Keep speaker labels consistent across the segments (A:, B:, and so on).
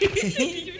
A: you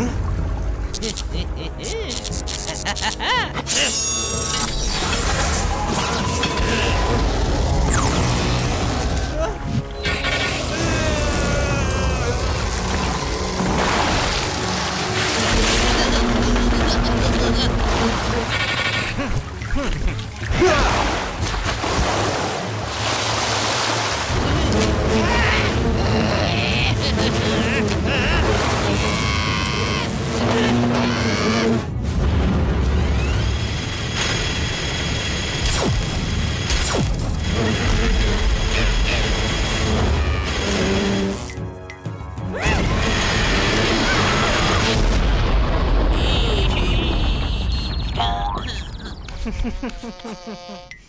A: Yeah! Hmm. Ha ha ha.